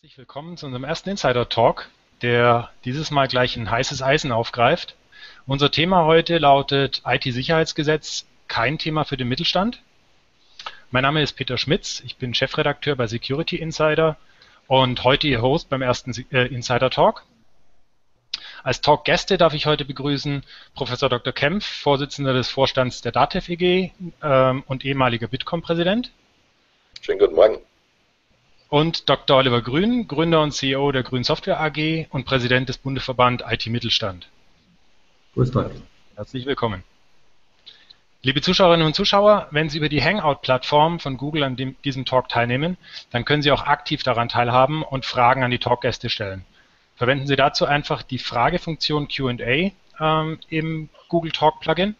Herzlich willkommen zu unserem ersten Insider Talk, der dieses Mal gleich ein heißes Eisen aufgreift. Unser Thema heute lautet IT-Sicherheitsgesetz, kein Thema für den Mittelstand. Mein Name ist Peter Schmitz, ich bin Chefredakteur bei Security Insider und heute Ihr Host beim ersten äh, Insider Talk. Als Talkgäste darf ich heute begrüßen Professor Dr. Kempf, Vorsitzender des Vorstands der DATEV EG ähm, und ehemaliger Bitkom-Präsident. Schönen guten Morgen und Dr. Oliver Grün, Gründer und CEO der Grün Software AG und Präsident des Bundesverband IT Mittelstand. Grüß Gott. Herzlich willkommen. Liebe Zuschauerinnen und Zuschauer, wenn Sie über die Hangout-Plattform von Google an dem, diesem Talk teilnehmen, dann können Sie auch aktiv daran teilhaben und Fragen an die Talkgäste stellen. Verwenden Sie dazu einfach die Fragefunktion Q&A ähm, im Google Talk Plugin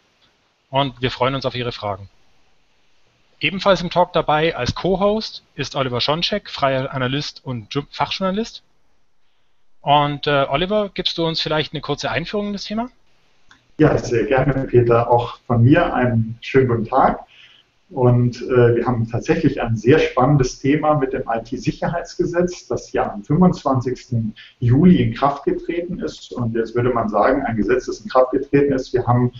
und wir freuen uns auf Ihre Fragen. Ebenfalls im Talk dabei als Co-Host ist Oliver Schoncheck, freier Analyst und Fachjournalist. Und äh, Oliver, gibst du uns vielleicht eine kurze Einführung in das Thema? Ja, sehr gerne, Peter. Auch von mir einen schönen guten Tag. Und äh, wir haben tatsächlich ein sehr spannendes Thema mit dem IT-Sicherheitsgesetz, das ja am 25. Juli in Kraft getreten ist. Und jetzt würde man sagen, ein Gesetz, das in Kraft getreten ist. Wir haben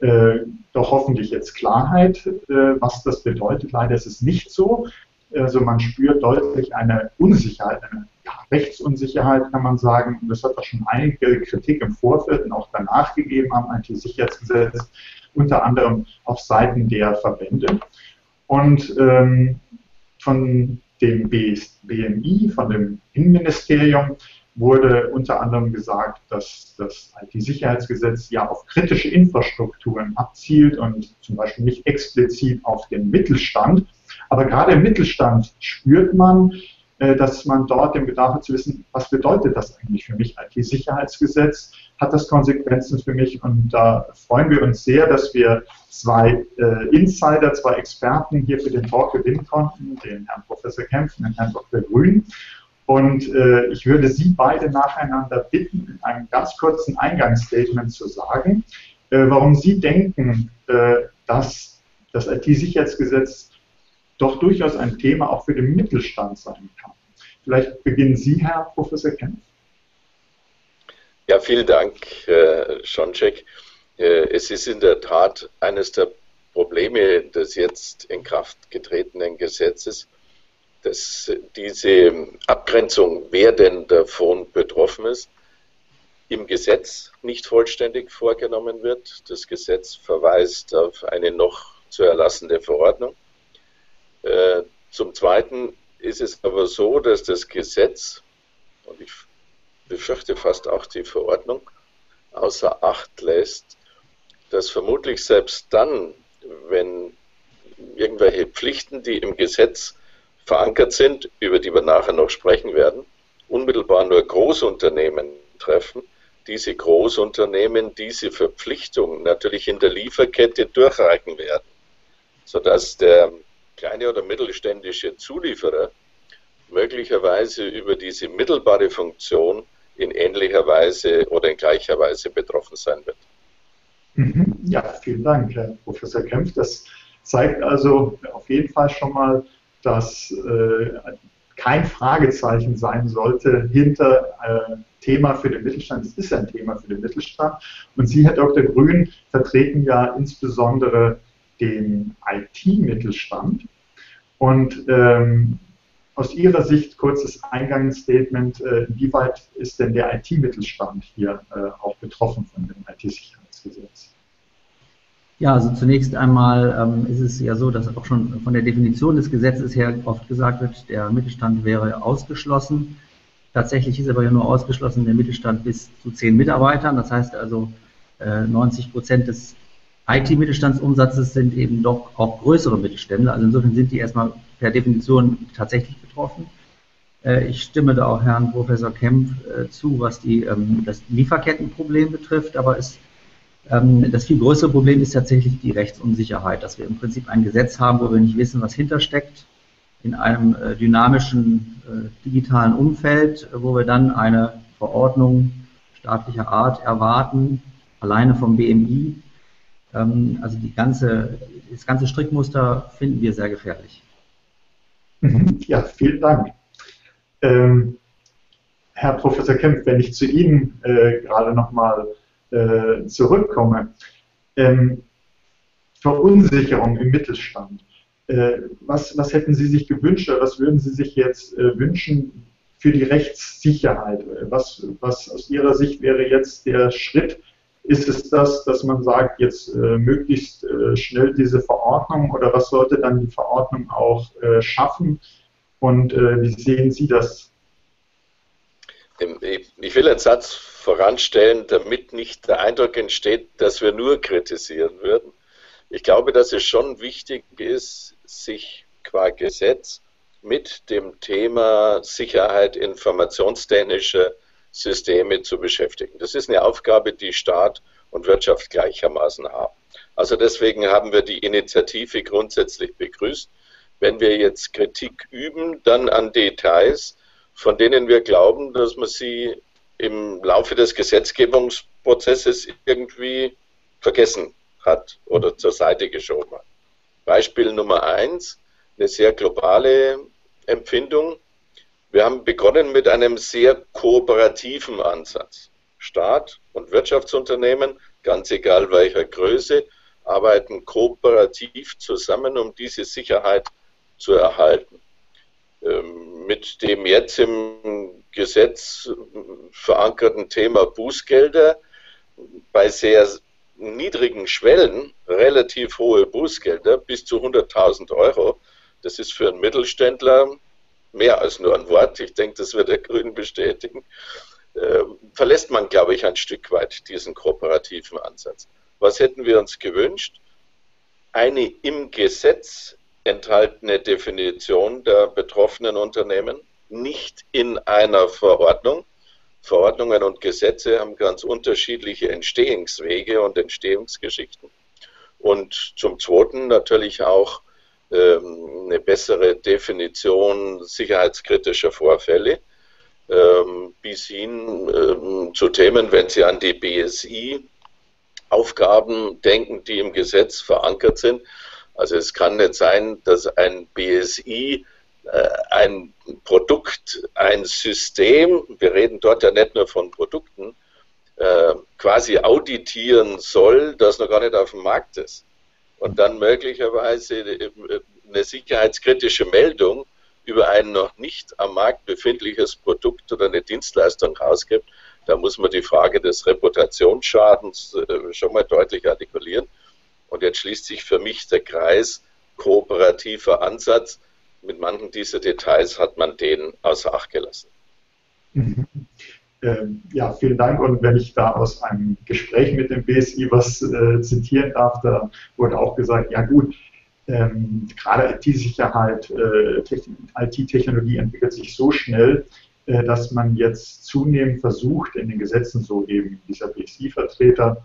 äh, doch hoffentlich jetzt Klarheit, äh, was das bedeutet. Leider ist es nicht so. Also man spürt deutlich eine Unsicherheit, eine ja, Rechtsunsicherheit, kann man sagen. Und das hat auch schon einige Kritik im Vorfeld und auch danach gegeben am IT-Sicherheitsgesetz, unter anderem auf Seiten der Verbände. Und ähm, von dem BMI, von dem Innenministerium, wurde unter anderem gesagt, dass das IT-Sicherheitsgesetz ja auf kritische Infrastrukturen abzielt und zum Beispiel nicht explizit auf den Mittelstand. Aber gerade im Mittelstand spürt man, äh, dass man dort den Bedarf hat zu wissen, was bedeutet das eigentlich für mich, IT-Sicherheitsgesetz? Hat das Konsequenzen für mich? Und da freuen wir uns sehr, dass wir zwei äh, Insider, zwei Experten hier für den Talk gewinnen konnten, den Herrn Professor Kempf und den Herrn Dr. Grün. Und äh, ich würde Sie beide nacheinander bitten, in einem ganz kurzen Eingangsstatement zu sagen, äh, warum Sie denken, äh, dass das IT-Sicherheitsgesetz doch durchaus ein Thema auch für den Mittelstand sein kann. Vielleicht beginnen Sie, Herr Professor Kempf. Ja, vielen Dank, Herr Schoncheck. Äh, es ist in der Tat eines der Probleme des jetzt in Kraft getretenen Gesetzes, dass diese Abgrenzung, wer denn davon betroffen ist, im Gesetz nicht vollständig vorgenommen wird. Das Gesetz verweist auf eine noch zu erlassende Verordnung. Äh, zum Zweiten ist es aber so, dass das Gesetz, und ich befürchte fast auch die Verordnung, außer Acht lässt, dass vermutlich selbst dann, wenn irgendwelche Pflichten, die im Gesetz verankert sind, über die wir nachher noch sprechen werden, unmittelbar nur Großunternehmen treffen, diese Großunternehmen diese Verpflichtung natürlich in der Lieferkette durchreichen werden, sodass der kleine oder mittelständische Zulieferer möglicherweise über diese mittelbare Funktion in ähnlicher Weise oder in gleicher Weise betroffen sein wird. Mhm. Ja, vielen Dank, Herr Professor Kempf. Das zeigt also auf jeden Fall schon mal, dass äh, kein Fragezeichen sein sollte hinter äh, Thema für den Mittelstand. Es ist ein Thema für den Mittelstand. Und Sie, Herr Dr. Grün, vertreten ja insbesondere den IT-Mittelstand. Und ähm, aus Ihrer Sicht, kurzes Eingangsstatement, äh, inwieweit ist denn der IT-Mittelstand hier äh, auch betroffen von dem IT-Sicherheitsgesetz? Ja, also zunächst einmal ähm, ist es ja so, dass auch schon von der Definition des Gesetzes her oft gesagt wird, der Mittelstand wäre ausgeschlossen. Tatsächlich ist aber ja nur ausgeschlossen der Mittelstand bis zu zehn Mitarbeitern. Das heißt also, äh, 90 Prozent des IT-Mittelstandsumsatzes sind eben doch auch größere Mittelstände. Also insofern sind die erstmal per Definition tatsächlich betroffen. Äh, ich stimme da auch Herrn Professor Kempf äh, zu, was die, ähm, das Lieferkettenproblem betrifft, aber es das viel größere Problem ist tatsächlich die Rechtsunsicherheit, dass wir im Prinzip ein Gesetz haben, wo wir nicht wissen, was hintersteckt, in einem äh, dynamischen äh, digitalen Umfeld, wo wir dann eine Verordnung staatlicher Art erwarten, alleine vom BMI. Ähm, also die ganze, das ganze Strickmuster finden wir sehr gefährlich. Ja, vielen Dank. Ähm, Herr Professor Kempf, wenn ich zu Ihnen äh, gerade nochmal äh, zurückkomme, ähm, Verunsicherung im Mittelstand. Äh, was, was hätten Sie sich gewünscht oder was würden Sie sich jetzt äh, wünschen für die Rechtssicherheit? Was, was aus Ihrer Sicht wäre jetzt der Schritt? Ist es das, dass man sagt, jetzt äh, möglichst äh, schnell diese Verordnung oder was sollte dann die Verordnung auch äh, schaffen? Und wie sehen Sie das ich will einen Satz voranstellen, damit nicht der Eindruck entsteht, dass wir nur kritisieren würden. Ich glaube, dass es schon wichtig ist, sich qua Gesetz mit dem Thema Sicherheit informationstechnischer Systeme zu beschäftigen. Das ist eine Aufgabe, die Staat und Wirtschaft gleichermaßen haben. Also deswegen haben wir die Initiative grundsätzlich begrüßt. Wenn wir jetzt Kritik üben, dann an Details, von denen wir glauben, dass man sie im Laufe des Gesetzgebungsprozesses irgendwie vergessen hat oder zur Seite geschoben hat. Beispiel Nummer eins, eine sehr globale Empfindung. Wir haben begonnen mit einem sehr kooperativen Ansatz. Staat und Wirtschaftsunternehmen, ganz egal welcher Größe, arbeiten kooperativ zusammen, um diese Sicherheit zu erhalten. Ähm, mit dem jetzt im Gesetz verankerten Thema Bußgelder bei sehr niedrigen Schwellen relativ hohe Bußgelder bis zu 100.000 Euro. Das ist für einen Mittelständler mehr als nur ein Wort. Ich denke, das wird der Grünen bestätigen. Äh, verlässt man, glaube ich, ein Stück weit diesen kooperativen Ansatz. Was hätten wir uns gewünscht? Eine im Gesetz enthaltene Definition der betroffenen Unternehmen, nicht in einer Verordnung. Verordnungen und Gesetze haben ganz unterschiedliche Entstehungswege und Entstehungsgeschichten. Und zum Zweiten natürlich auch ähm, eine bessere Definition sicherheitskritischer Vorfälle ähm, bis hin ähm, zu Themen, wenn Sie an die BSI Aufgaben denken, die im Gesetz verankert sind, also es kann nicht sein, dass ein BSI ein Produkt, ein System, wir reden dort ja nicht nur von Produkten, äh, quasi auditieren soll, das noch gar nicht auf dem Markt ist. Und dann möglicherweise äh, eine sicherheitskritische Meldung über ein noch nicht am Markt befindliches Produkt oder eine Dienstleistung rausgibt, da muss man die Frage des Reputationsschadens schon mal deutlich artikulieren. Und jetzt schließt sich für mich der Kreis kooperativer Ansatz. Mit manchen dieser Details hat man den außer Acht gelassen. Mhm. Ähm, ja, vielen Dank. Und wenn ich da aus einem Gespräch mit dem BSI was äh, zitieren darf, da wurde auch gesagt, ja gut, ähm, gerade IT-Sicherheit, äh, IT-Technologie entwickelt sich so schnell, äh, dass man jetzt zunehmend versucht, in den Gesetzen, so eben dieser BSI-Vertreter,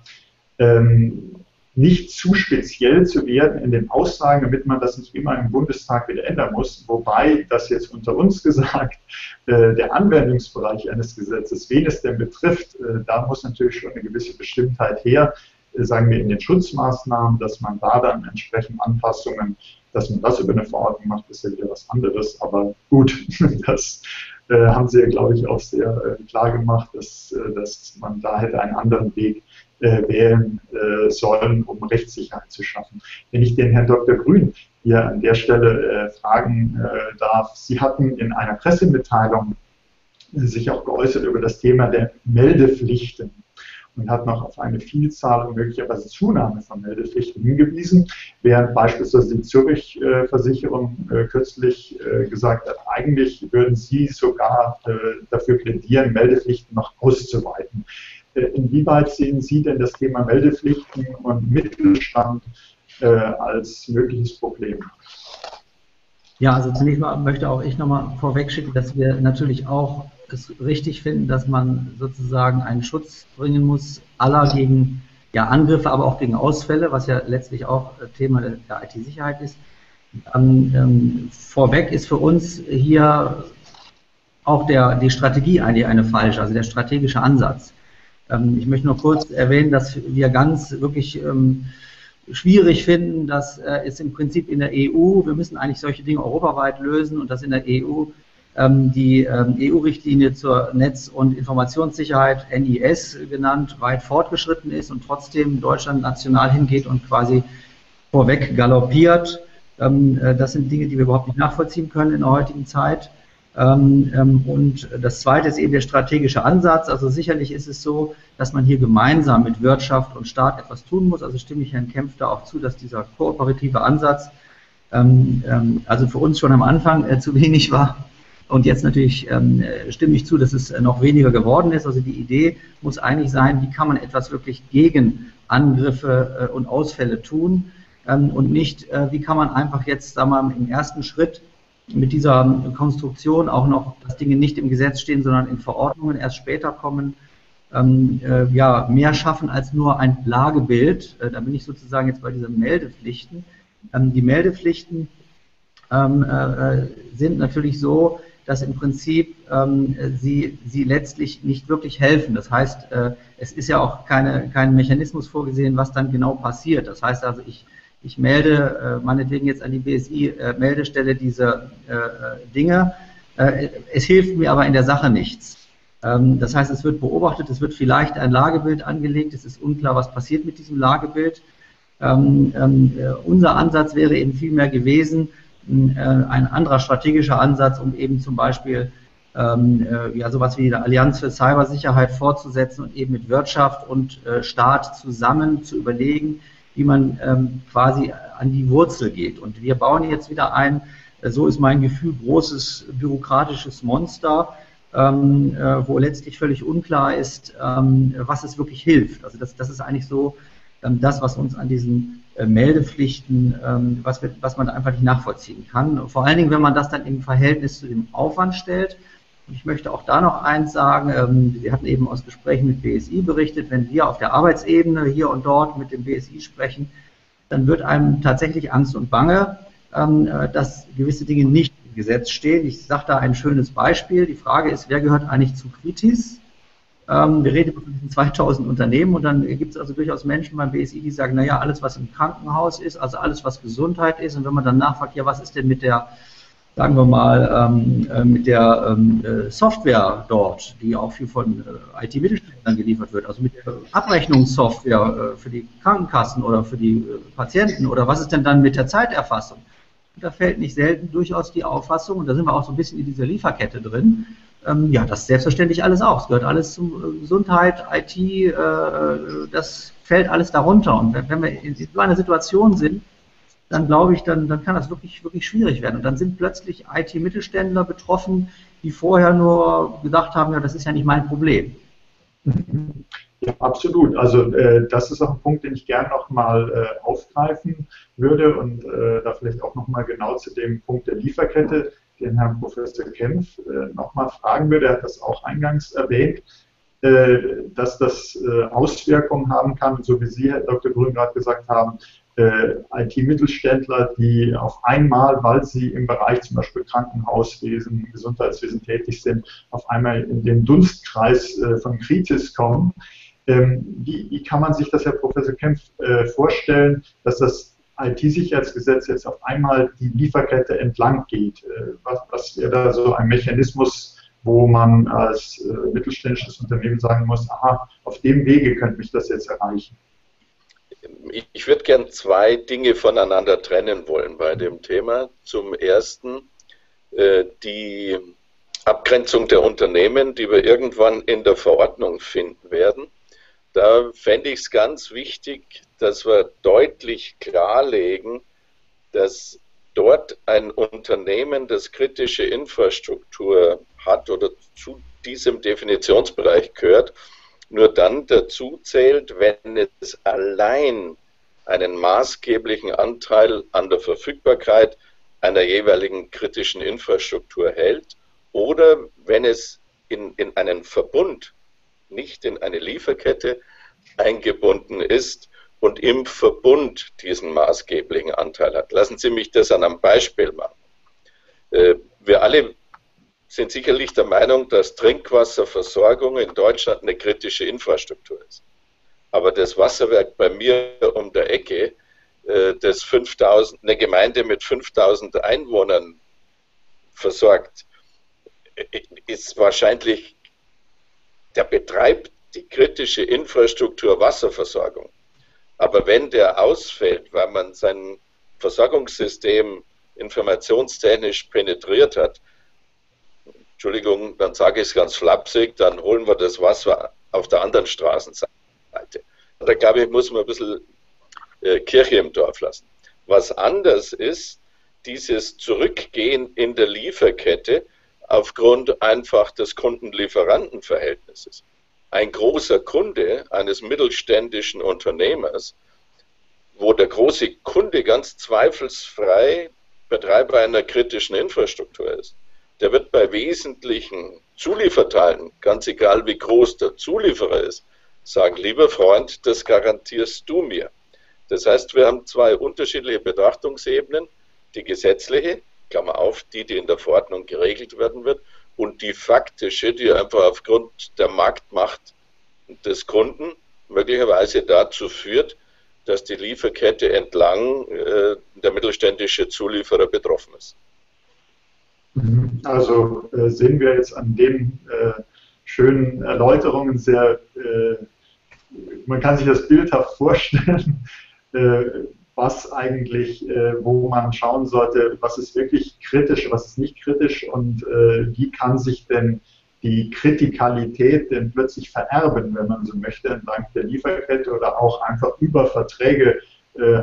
ähm, nicht zu speziell zu werden in den Aussagen, damit man das nicht immer im Bundestag wieder ändern muss. Wobei, das jetzt unter uns gesagt, äh, der Anwendungsbereich eines Gesetzes, wen es denn betrifft, äh, da muss natürlich schon eine gewisse Bestimmtheit her, äh, sagen wir in den Schutzmaßnahmen, dass man da dann entsprechend Anpassungen, dass man das über eine Verordnung macht, ist ja wieder was anderes. Aber gut, das haben Sie ja, glaube ich, auch sehr klar gemacht, dass, dass man da hätte einen anderen Weg äh, wählen äh, sollen, um Rechtssicherheit zu schaffen. Wenn ich den Herrn Dr. Grün hier an der Stelle äh, fragen darf, Sie hatten in einer Pressemitteilung sich auch geäußert über das Thema der Meldepflichten und hat noch auf eine Vielzahl und möglicherweise Zunahme von Meldepflichten hingewiesen, während beispielsweise die Zürich-Versicherung kürzlich gesagt hat, eigentlich würden sie sogar dafür plädieren, Meldepflichten noch auszuweiten. Äh, inwieweit sehen Sie denn das Thema Meldepflichten und Mittelstand äh, als mögliches Problem? Ja, also zunächst mal möchte auch ich nochmal vorwegschicken, dass wir natürlich auch es richtig finden, dass man sozusagen einen Schutz bringen muss aller gegen ja, Angriffe, aber auch gegen Ausfälle, was ja letztlich auch Thema der IT-Sicherheit ist. Ähm, ähm, vorweg ist für uns hier auch der, die Strategie eigentlich eine falsche, also der strategische Ansatz. Ähm, ich möchte nur kurz erwähnen, dass wir ganz wirklich ähm, schwierig finden, dass äh, es im Prinzip in der EU, wir müssen eigentlich solche Dinge europaweit lösen und dass in der EU die ähm, EU-Richtlinie zur Netz- und Informationssicherheit, NIS genannt, weit fortgeschritten ist und trotzdem Deutschland national hingeht und quasi vorweg galoppiert. Ähm, äh, das sind Dinge, die wir überhaupt nicht nachvollziehen können in der heutigen Zeit. Und das zweite ist eben der strategische Ansatz. Also sicherlich ist es so, dass man hier gemeinsam mit Wirtschaft und Staat etwas tun muss. Also stimme ich Herrn Kempf da auch zu, dass dieser kooperative Ansatz also für uns schon am Anfang äh, zu wenig war. Und jetzt natürlich ähm, stimme ich zu, dass es noch weniger geworden ist. Also die Idee muss eigentlich sein, wie kann man etwas wirklich gegen Angriffe äh, und Ausfälle tun ähm, und nicht, äh, wie kann man einfach jetzt, sagen wir mal, im ersten Schritt mit dieser Konstruktion auch noch, dass Dinge nicht im Gesetz stehen, sondern in Verordnungen erst später kommen, ähm, äh, ja, mehr schaffen als nur ein Lagebild. Äh, da bin ich sozusagen jetzt bei diesen Meldepflichten. Ähm, die Meldepflichten ähm, äh, sind natürlich so, dass im Prinzip ähm, sie, sie letztlich nicht wirklich helfen. Das heißt, äh, es ist ja auch keine, kein Mechanismus vorgesehen, was dann genau passiert. Das heißt also, ich, ich melde äh, meinetwegen jetzt an die BSI-Meldestelle äh, diese äh, Dinge. Äh, es hilft mir aber in der Sache nichts. Ähm, das heißt, es wird beobachtet, es wird vielleicht ein Lagebild angelegt, es ist unklar, was passiert mit diesem Lagebild. Ähm, ähm, äh, unser Ansatz wäre eben vielmehr gewesen, äh, ein anderer strategischer Ansatz, um eben zum Beispiel ähm, äh, ja, sowas wie die Allianz für Cybersicherheit fortzusetzen und eben mit Wirtschaft und äh, Staat zusammen zu überlegen, wie man ähm, quasi an die Wurzel geht. Und wir bauen jetzt wieder ein, äh, so ist mein Gefühl, großes bürokratisches Monster, ähm, äh, wo letztlich völlig unklar ist, ähm, was es wirklich hilft. Also das, das ist eigentlich so das, was uns an diesen äh, Meldepflichten, ähm, was, wird, was man einfach nicht nachvollziehen kann. Vor allen Dingen, wenn man das dann im Verhältnis zu dem Aufwand stellt. Und ich möchte auch da noch eins sagen. Ähm, wir hatten eben aus Gesprächen mit BSI berichtet, wenn wir auf der Arbeitsebene hier und dort mit dem BSI sprechen, dann wird einem tatsächlich Angst und Bange, ähm, äh, dass gewisse Dinge nicht im Gesetz stehen. Ich sage da ein schönes Beispiel. Die Frage ist, wer gehört eigentlich zu Kritis? Ähm, wir reden von diesen 2000 Unternehmen und dann gibt es also durchaus Menschen beim BSI, die sagen, naja, alles, was im Krankenhaus ist, also alles, was Gesundheit ist, und wenn man dann nachfragt, ja, was ist denn mit der, sagen wir mal, ähm, äh, mit der ähm, äh, Software dort, die auch viel von äh, IT-Mittelständlern geliefert wird, also mit der Abrechnungssoftware äh, für die Krankenkassen oder für die Patienten, oder was ist denn dann mit der Zeiterfassung? da fällt nicht selten durchaus die Auffassung, und da sind wir auch so ein bisschen in dieser Lieferkette drin, ähm, ja, das ist selbstverständlich alles auch. Es gehört alles zu äh, Gesundheit, IT, äh, das fällt alles darunter. Und wenn, wir in so einer Situation sind, dann glaube ich, dann, dann kann das wirklich, wirklich schwierig werden. Und dann sind plötzlich IT-Mittelständler betroffen, die vorher nur gedacht haben, ja, das ist ja nicht mein Problem. Ja, absolut. Also äh, das ist auch ein Punkt, den ich gerne nochmal äh, aufgreifen würde und äh, da vielleicht auch nochmal genau zu dem Punkt der Lieferkette den Herrn Professor Kempf äh, nochmal fragen würde. Er hat das auch eingangs erwähnt, äh, dass das äh, Auswirkungen haben kann, so wie Sie, Herr Dr. Grün, gerade gesagt haben, äh, IT-Mittelständler, die auf einmal, weil sie im Bereich zum Beispiel Krankenhauswesen, Gesundheitswesen tätig sind, auf einmal in den Dunstkreis äh, von Kritis kommen. Ähm, wie, wie, kann man sich das, Herr Professor Kempf, äh, vorstellen, dass das IT-Sicherheitsgesetz jetzt auf einmal die Lieferkette entlang geht? Äh, was, was wäre da so ein Mechanismus, wo man als äh, mittelständisches Unternehmen sagen muss, aha, auf dem Wege könnte mich das jetzt erreichen? Ich würde gern zwei Dinge voneinander trennen wollen bei dem Thema. Zum ersten äh, die Abgrenzung der Unternehmen, die wir irgendwann in der Verordnung finden werden. Da fände ich es ganz wichtig, dass wir deutlich klarlegen, dass dort ein Unternehmen, das kritische Infrastruktur hat oder zu diesem Definitionsbereich gehört, nur dann dazu zählt, wenn es allein einen maßgeblichen Anteil an der Verfügbarkeit einer jeweiligen kritischen Infrastruktur hält oder wenn es in, in einen Verbund, nicht in eine Lieferkette eingebunden ist und im Verbund diesen maßgeblichen Anteil hat. Lassen Sie mich das an einem Beispiel machen. Äh, wir alle sind sicherlich der Meinung, dass Trinkwasserversorgung in Deutschland eine kritische Infrastruktur ist. Aber das Wasserwerk bei mir um der Ecke, äh, das 5000, eine Gemeinde mit 5000 Einwohnern versorgt, ist wahrscheinlich, der betreibt die kritische Infrastruktur Wasserversorgung. Aber wenn der ausfällt, weil man sein Versorgungssystem informationstechnisch penetriert hat, Entschuldigung, dann sage ich es ganz flapsig, dann holen wir das Wasser auf der anderen Straßenseite. Da glaube ich, muss man ein bisschen äh, Kirche im Dorf lassen. Was anders ist, dieses Zurückgehen in der Lieferkette aufgrund einfach des Kunden-Lieferanten-Verhältnisses. Ein großer Kunde eines mittelständischen Unternehmers, wo der große Kunde ganz zweifelsfrei Betreiber einer kritischen Infrastruktur ist, der wird bei wesentlichen Zulieferteilen, ganz egal wie groß der Zulieferer ist, sagen, lieber Freund, das garantierst du mir. Das heißt, wir haben zwei unterschiedliche Betrachtungsebenen, die gesetzliche, Klammer auf, die, die in der Verordnung geregelt werden wird, und die faktische, die einfach aufgrund der Marktmacht des Kunden möglicherweise dazu führt, dass die Lieferkette entlang äh, der mittelständische Zulieferer betroffen ist. Mhm. Also äh, sehen wir jetzt an den äh, schönen Erläuterungen sehr, äh, man kann sich das bildhaft vorstellen, äh, was eigentlich, äh, wo man schauen sollte, was ist wirklich kritisch, was ist nicht kritisch und äh, wie kann sich denn die Kritikalität denn plötzlich vererben, wenn man so möchte, entlang der Lieferkette oder auch einfach über Verträge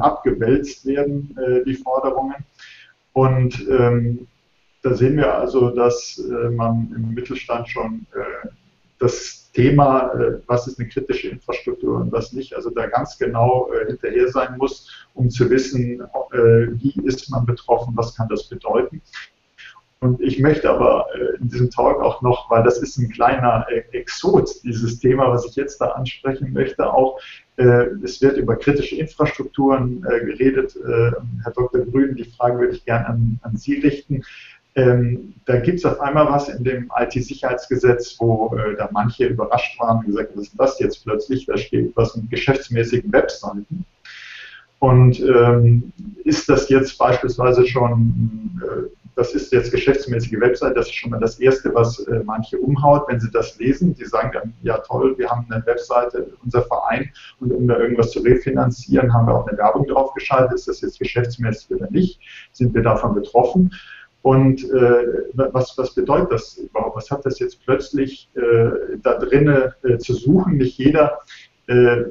abgewälzt werden, die Forderungen. Und ähm, da sehen wir also, dass äh, man im Mittelstand schon äh, das Thema, äh, was ist eine kritische Infrastruktur und was nicht, also da ganz genau äh, hinterher sein muss, um zu wissen, äh, wie ist man betroffen, was kann das bedeuten. Und ich möchte aber in diesem Talk auch noch, weil das ist ein kleiner Exot, dieses Thema, was ich jetzt da ansprechen möchte, auch, es wird über kritische Infrastrukturen geredet. Herr Dr. Grün, die Frage würde ich gerne an, an Sie richten. Ähm, da gibt es auf einmal was in dem IT-Sicherheitsgesetz, wo äh, da manche überrascht waren und gesagt, was ist das jetzt plötzlich? Da steht was mit geschäftsmäßigen Webseiten. Und ähm, ist das jetzt beispielsweise schon, äh, das ist jetzt geschäftsmäßige Website, das ist schon mal das Erste, was äh, manche umhaut, wenn sie das lesen. Die sagen dann, ja toll, wir haben eine Webseite, unser Verein, und um da irgendwas zu refinanzieren, haben wir auch eine Werbung drauf geschaltet. Ist das jetzt geschäftsmäßig oder nicht? Sind wir davon betroffen? Und äh, was, was bedeutet das überhaupt? Was hat das jetzt plötzlich äh, da drinnen äh, zu suchen? Nicht jeder äh,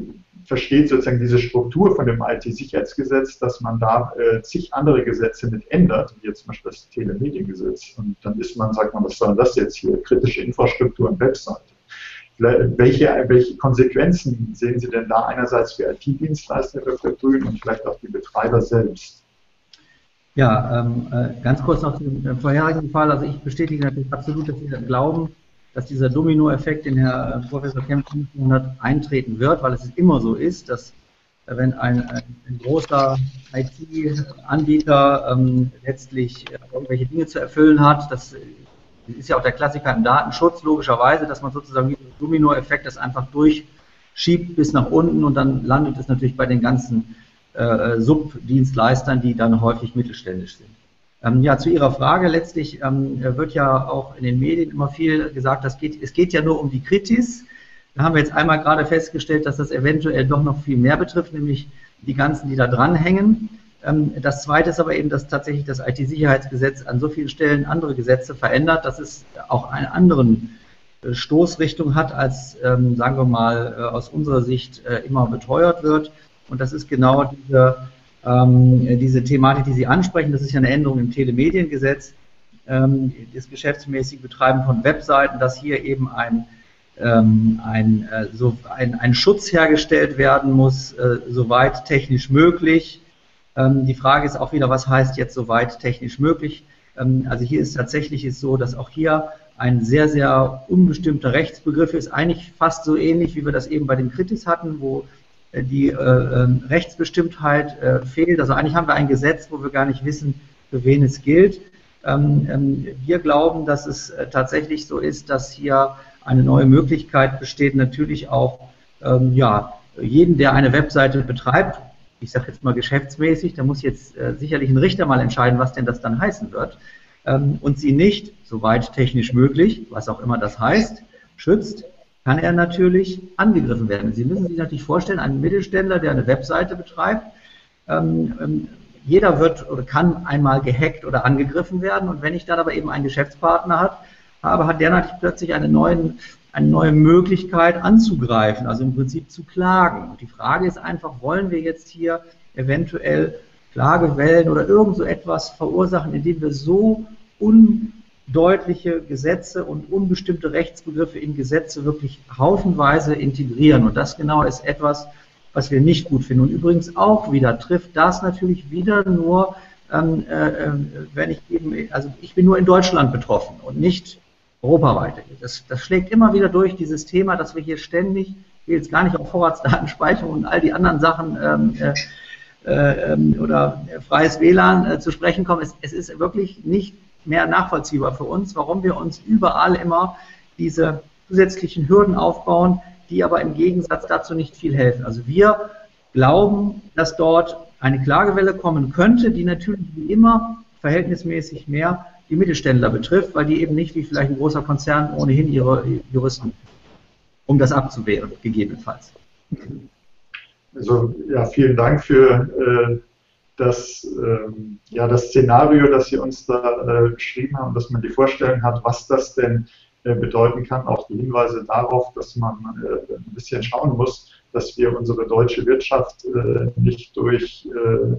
versteht sozusagen diese Struktur von dem IT-Sicherheitsgesetz, dass man da äh, zig andere Gesetze mit ändert, wie jetzt zum Beispiel das Telemediengesetz. Und dann ist man, sagt man, was soll das jetzt hier? Kritische Infrastruktur und Webseite. Welche, welche Konsequenzen sehen Sie denn da einerseits für IT-Dienstleister, Dr. Grün, und vielleicht auch die Betreiber selbst? Ja, ähm, äh, ganz kurz noch zum äh, vorherigen Fall. Also ich bestätige natürlich absolut, dass wir glauben, dass dieser Dominoeffekt, den Herr äh, Professor Kempf hat, eintreten wird, weil es immer so ist, dass wenn ein, ein großer IT-Anbieter ähm, letztlich irgendwelche Dinge zu erfüllen hat, das ist ja auch der Klassiker im Datenschutz, logischerweise, dass man sozusagen diesen Dominoeffekt das einfach durchschiebt bis nach unten und dann landet es natürlich bei den ganzen äh, Subdienstleistern, die dann häufig mittelständisch sind. Ähm, ja, zu Ihrer Frage, letztlich ähm, wird ja auch in den Medien immer viel gesagt, das geht, es geht ja nur um die Kritis. Da haben wir jetzt einmal gerade festgestellt, dass das eventuell doch noch viel mehr betrifft, nämlich die ganzen, die da dranhängen. Ähm, das Zweite ist aber eben, dass tatsächlich das IT-Sicherheitsgesetz an so vielen Stellen andere Gesetze verändert, dass es auch eine andere äh, Stoßrichtung hat, als, ähm, sagen wir mal, äh, aus unserer Sicht äh, immer beteuert wird. Und das ist genau diese, ähm, diese Thematik, die Sie ansprechen. Das ist ja eine Änderung im Telemediengesetz, ähm, das geschäftsmäßige Betreiben von Webseiten, dass hier eben ein, ähm, ein, äh, so ein, ein, Schutz hergestellt werden muss, äh, soweit technisch möglich. Ähm, die Frage ist auch wieder, was heißt jetzt soweit technisch möglich? Ähm, also hier ist tatsächlich ist so, dass auch hier ein sehr, sehr unbestimmter Rechtsbegriff ist, eigentlich fast so ähnlich, wie wir das eben bei den Kritis hatten, wo die äh, ähm, Rechtsbestimmtheit äh, fehlt. Also eigentlich haben wir ein Gesetz, wo wir gar nicht wissen, für wen es gilt. Ähm, ähm, wir glauben, dass es tatsächlich so ist, dass hier eine neue Möglichkeit besteht, natürlich auch ja, jeden, der eine Webseite betreibt, ich sage jetzt mal geschäftsmäßig, da muss jetzt sicherlich ein Richter mal entscheiden, was denn das dann heißen wird. und sie nicht, soweit technisch möglich, was auch immer das heißt, schützt, kann er natürlich angegriffen werden. Sie müssen sich natürlich vorstellen, ein Mittelständler, der eine Webseite betreibt, ähm, ähm, jeder wird oder kann einmal gehackt oder angegriffen werden und wenn ich dann aber eben einen Geschäftspartner hat, habe, hat der natürlich plötzlich eine, neuen, eine neue Möglichkeit anzugreifen, also im Prinzip zu klagen. Und die Frage ist einfach, wollen wir jetzt hier eventuell Klagewellen oder irgend so etwas verursachen, indem wir so undeutliche Gesetze und unbestimmte Rechtsbegriffe in Gesetze wirklich haufenweise integrieren. Und das genau ist etwas, was wir nicht gut finden. Und übrigens auch wieder trifft das natürlich wieder nur, ähm, äh, äh wenn ich eben, also ich bin nur in Deutschland betroffen und nicht europaweit. Das, das schlägt immer wieder durch, dieses Thema, dass wir hier ständig, ich will jetzt gar nicht auf Vorratsdatenspeicherung und all die anderen Sachen ähm, äh, äh, ähm, oder freies WLAN äh, zu sprechen kommen. Es, es ist wirklich nicht mehr nachvollziehbar für uns, warum wir uns überall immer diese zusätzlichen Hürden aufbauen, die aber im Gegensatz dazu nicht viel helfen. Also wir glauben, dass dort eine Klagewelle kommen könnte, die natürlich wie immer verhältnismäßig mehr die Mittelständler betrifft, weil die eben nicht wie vielleicht ein großer Konzern ohnehin ihre Juristen, um das abzuwehren, gegebenenfalls. Also ja, vielen Dank für äh, das, ähm, ja, das Szenario, das Sie uns da äh, beschrieben haben, dass man die Vorstellung hat, was das denn äh, bedeuten kann. Auch die Hinweise darauf, dass man äh, ein bisschen schauen muss, dass wir unsere deutsche Wirtschaft äh, nicht durch äh,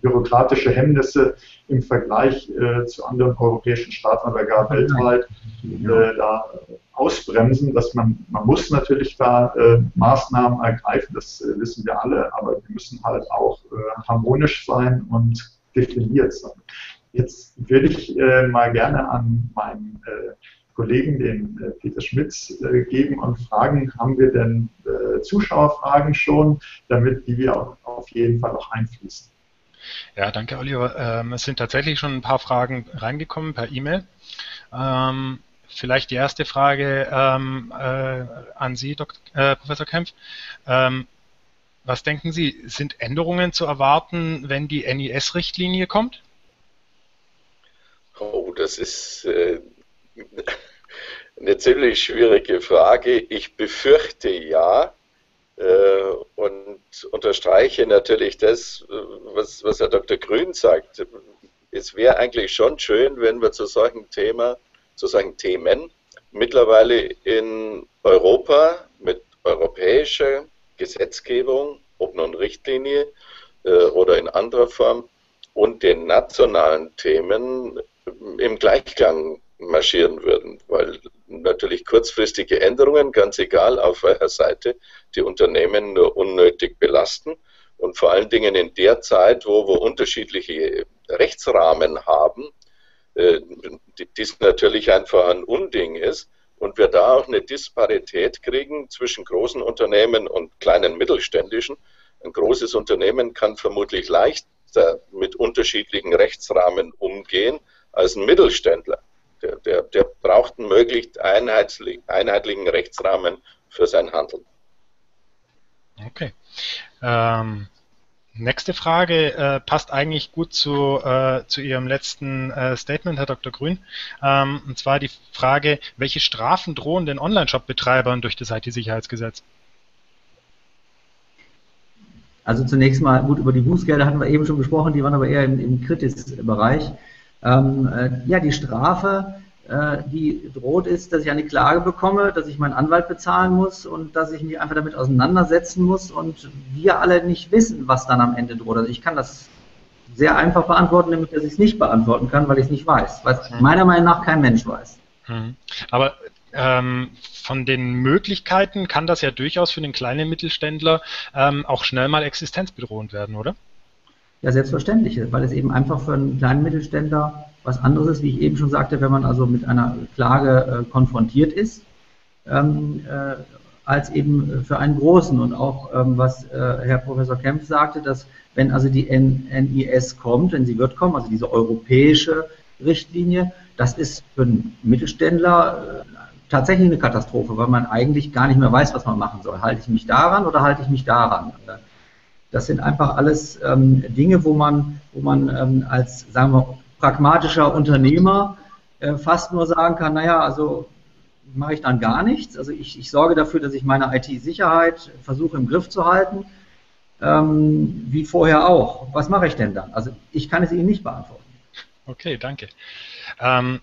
bürokratische Hemmnisse im Vergleich äh, zu anderen europäischen Staaten oder gar weltweit äh, da ausbremsen, dass man, man muss natürlich da äh, Maßnahmen ergreifen, das äh, wissen wir alle, aber die müssen halt auch äh, harmonisch sein und definiert sein. Jetzt würde ich äh, mal gerne an meinen Kollegen, den Peter Schmitz, geben und fragen, haben wir denn Zuschauerfragen schon, damit die wir auch auf jeden Fall auch einfließen? Ja, danke, Oliver. Ähm, es sind tatsächlich schon ein paar Fragen reingekommen per E-Mail. Ähm, vielleicht die erste Frage ähm, äh, an Sie, Dr., äh, Professor Kempf. Ähm, was denken Sie, sind Änderungen zu erwarten, wenn die NIS-Richtlinie kommt? Oh, das ist äh, eine ziemlich schwierige Frage. Ich befürchte ja. Äh, und unterstreiche natürlich das, was, was Herr Dr. Grün sagt. Es wäre eigentlich schon schön, wenn wir zu solchen Thema, zu solchen Themen mittlerweile in Europa mit europäischer Gesetzgebung, ob nun Richtlinie äh, oder in anderer Form, und den nationalen Themen im Gleichklang marschieren würden, weil natürlich kurzfristige Änderungen, ganz egal auf welcher Seite, die Unternehmen nur unnötig belasten. Und vor allen Dingen in der Zeit, wo wir unterschiedliche Rechtsrahmen haben, äh, dies natürlich einfach ein Unding ist und wir da auch eine Disparität kriegen zwischen großen Unternehmen und kleinen mittelständischen. Ein großes Unternehmen kann vermutlich leichter mit unterschiedlichen Rechtsrahmen umgehen als ein Mittelständler. Der, der, der braucht einen möglichst einheitlich, einheitlichen Rechtsrahmen für sein Handeln. Okay. Ähm, nächste Frage äh, passt eigentlich gut zu, äh, zu Ihrem letzten äh, Statement, Herr Dr. Grün. Ähm, und zwar die Frage, welche Strafen drohen den Online-Shop-Betreibern durch das IT-Sicherheitsgesetz? Also zunächst mal, gut, über die Bußgelder hatten wir eben schon gesprochen, die waren aber eher im, im Kritis-Bereich. Ähm, äh, ja, die Strafe, die droht ist, dass ich eine Klage bekomme, dass ich meinen Anwalt bezahlen muss und dass ich mich einfach damit auseinandersetzen muss und wir alle nicht wissen, was dann am Ende droht. Also ich kann das sehr einfach beantworten, nämlich dass ich es nicht beantworten kann, weil ich es nicht weiß, weil es meiner Meinung nach kein Mensch weiß. Hm. Aber ähm, von den Möglichkeiten kann das ja durchaus für den kleinen Mittelständler ähm, auch schnell mal existenzbedrohend werden, oder? Ja, selbstverständlich, weil es eben einfach für einen kleinen Mittelständler was anderes ist, wie ich eben schon sagte, wenn man also mit einer Klage äh, konfrontiert ist, ähm, äh, als eben für einen großen. Und auch, ähm, was äh, Herr Professor Kempf sagte, dass wenn also die N NIS kommt, wenn sie wird kommen, also diese europäische Richtlinie, das ist für einen Mittelständler äh, tatsächlich eine Katastrophe, weil man eigentlich gar nicht mehr weiß, was man machen soll. Halte ich mich daran oder halte ich mich daran? Das sind einfach alles ähm, Dinge, wo man, wo man ähm, als, sagen wir, pragmatischer Unternehmer äh, fast nur sagen kann, naja, also mache ich dann gar nichts. Also ich, ich sorge dafür, dass ich meine IT-Sicherheit versuche im Griff zu halten, ähm, wie vorher auch. Was mache ich denn dann? Also ich kann es Ihnen nicht beantworten. Okay, danke. Ähm,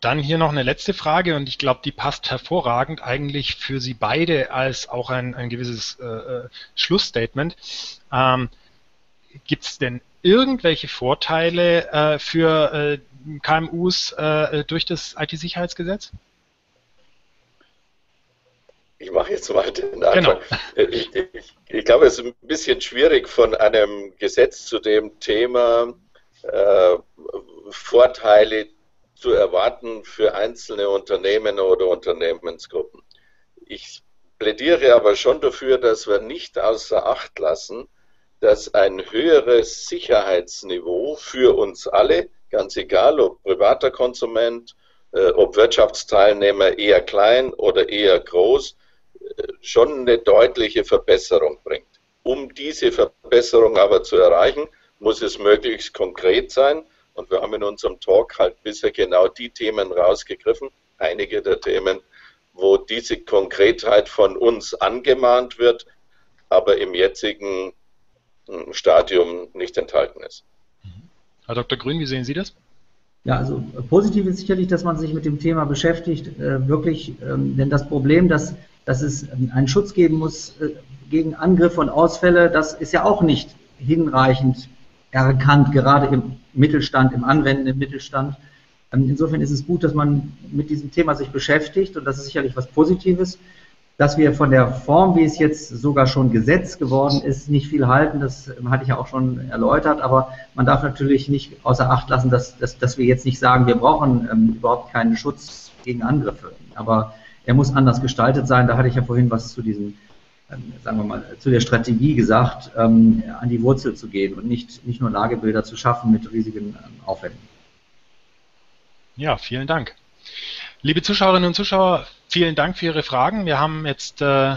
dann hier noch eine letzte Frage und ich glaube, die passt hervorragend eigentlich für Sie beide als auch ein, ein gewisses äh, äh Schlussstatement. Ähm, Gibt es denn irgendwelche Vorteile äh, für äh, KMUs äh, durch das IT-Sicherheitsgesetz? Ich mache jetzt mal den Anfang. Genau. Ich, ich, ich, glaube, es ist ein bisschen schwierig von einem Gesetz zu dem Thema äh, Vorteile zu erwarten für einzelne Unternehmen oder Unternehmensgruppen. Ich plädiere aber schon dafür, dass wir nicht außer Acht lassen, dass ein höheres Sicherheitsniveau für uns alle, ganz egal ob privater Konsument, äh, ob Wirtschaftsteilnehmer eher klein oder eher groß, äh, schon eine deutliche Verbesserung bringt. Um diese Verbesserung aber zu erreichen, muss es möglichst konkret sein. Und wir haben in unserem Talk halt bisher genau die Themen rausgegriffen, einige der Themen, wo diese Konkretheit von uns angemahnt wird, aber im jetzigen Stadium nicht enthalten ist. Herr Dr. Grün, wie sehen Sie das? Ja, also positiv ist sicherlich, dass man sich mit dem Thema beschäftigt, äh, wirklich, ähm, denn das Problem, dass, dass es einen Schutz geben muss äh, gegen Angriffe und Ausfälle, das ist ja auch nicht hinreichend erkannt, gerade im Mittelstand, im anwendenden Mittelstand. Ähm, insofern ist es gut, dass man mit diesem Thema sich beschäftigt und das ist sicherlich was Positives dass wir von der Form, wie es jetzt sogar schon Gesetz geworden ist, nicht viel halten. Das hatte ich ja auch schon erläutert. Aber man darf natürlich nicht außer Acht lassen, dass, dass, dass wir jetzt nicht sagen, wir brauchen ähm, überhaupt keinen Schutz gegen Angriffe. Aber er muss anders gestaltet sein. Da hatte ich ja vorhin was zu diesen, ähm, sagen wir mal, zu der Strategie gesagt, ähm, an die Wurzel zu gehen und nicht, nicht nur Lagebilder zu schaffen mit riesigen ähm, Aufwänden. Ja, vielen Dank. Liebe Zuschauerinnen und Zuschauer, vielen Dank für Ihre Fragen. Wir haben jetzt, äh,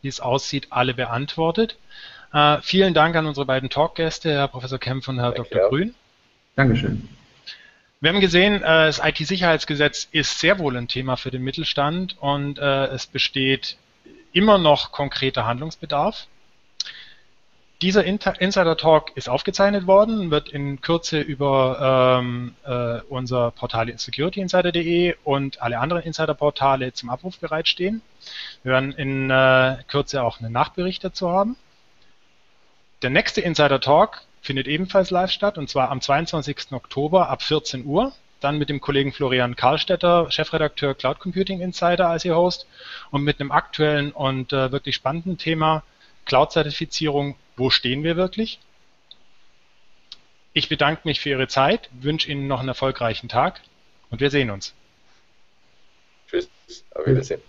wie es aussieht, alle beantwortet. Äh, vielen Dank an unsere beiden Talkgäste, Herr Professor Kempf und Herr Danke, Dr. Grün. Dankeschön. Wir haben gesehen, äh, das IT-Sicherheitsgesetz ist sehr wohl ein Thema für den Mittelstand und äh, es besteht immer noch konkreter Handlungsbedarf. Dieser Insider Talk ist aufgezeichnet worden, wird in Kürze über ähm, äh, unser Portal securityinsider.de und alle anderen Insider-Portale zum Abruf bereitstehen. Wir werden in äh, Kürze auch einen Nachbericht dazu haben. Der nächste Insider Talk findet ebenfalls live statt und zwar am 22. Oktober ab 14 Uhr. Dann mit dem Kollegen Florian Karlstetter, Chefredakteur Cloud Computing Insider als Ihr Host und mit einem aktuellen und äh, wirklich spannenden Thema Cloud-Zertifizierung wo stehen wir wirklich? Ich bedanke mich für Ihre Zeit, wünsche Ihnen noch einen erfolgreichen Tag und wir sehen uns. Tschüss, auf Wiedersehen.